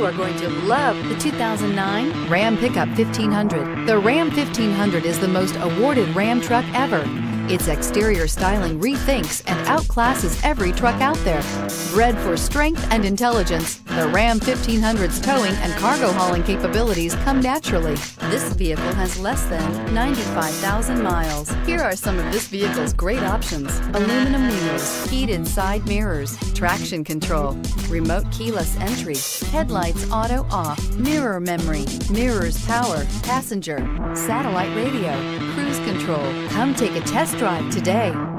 are going to love the 2009 Ram Pickup 1500. The Ram 1500 is the most awarded Ram truck ever. Its exterior styling rethinks and outclasses every truck out there. Bred for strength and intelligence, the Ram 1500's towing and cargo hauling capabilities come naturally. This vehicle has less than 95,000 miles. Here are some of this vehicle's great options. Aluminum wheels, heated side mirrors, traction control, remote keyless entry, headlights auto off, mirror memory, mirrors power, passenger, satellite radio, cruise control. Come take a test drive today.